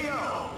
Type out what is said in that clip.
KO.